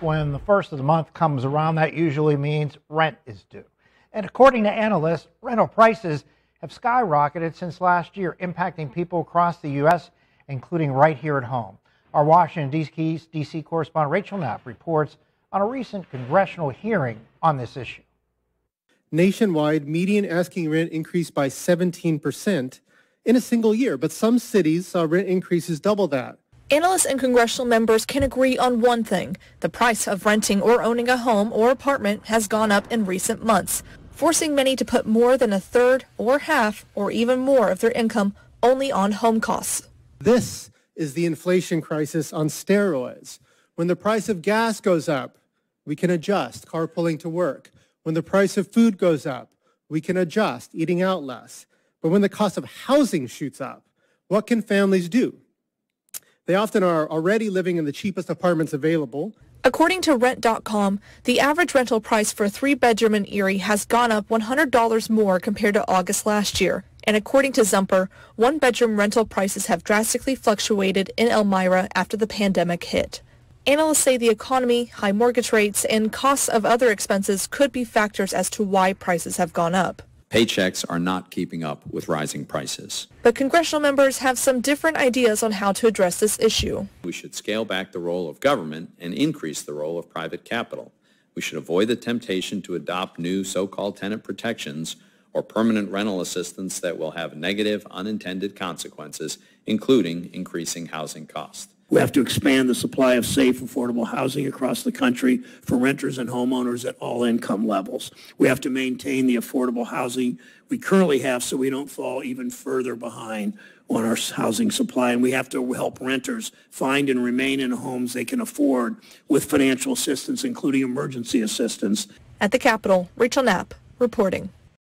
When the first of the month comes around, that usually means rent is due. And according to analysts, rental prices have skyrocketed since last year, impacting people across the U.S., including right here at home. Our Washington, D.C. correspondent Rachel Knapp reports on a recent congressional hearing on this issue. Nationwide, median asking rent increased by 17% in a single year, but some cities saw rent increases double that. Analysts and congressional members can agree on one thing. The price of renting or owning a home or apartment has gone up in recent months, forcing many to put more than a third or half or even more of their income only on home costs. This is the inflation crisis on steroids. When the price of gas goes up, we can adjust, carpooling to work. When the price of food goes up, we can adjust, eating out less. But when the cost of housing shoots up, what can families do? They often are already living in the cheapest apartments available. According to Rent.com, the average rental price for a three-bedroom in Erie has gone up $100 more compared to August last year. And according to Zumper, one-bedroom rental prices have drastically fluctuated in Elmira after the pandemic hit. Analysts say the economy, high mortgage rates, and costs of other expenses could be factors as to why prices have gone up. Paychecks are not keeping up with rising prices. But congressional members have some different ideas on how to address this issue. We should scale back the role of government and increase the role of private capital. We should avoid the temptation to adopt new so-called tenant protections or permanent rental assistance that will have negative unintended consequences, including increasing housing costs. We have to expand the supply of safe, affordable housing across the country for renters and homeowners at all income levels. We have to maintain the affordable housing we currently have so we don't fall even further behind on our housing supply. And we have to help renters find and remain in homes they can afford with financial assistance, including emergency assistance. At the Capitol, Rachel Knapp reporting.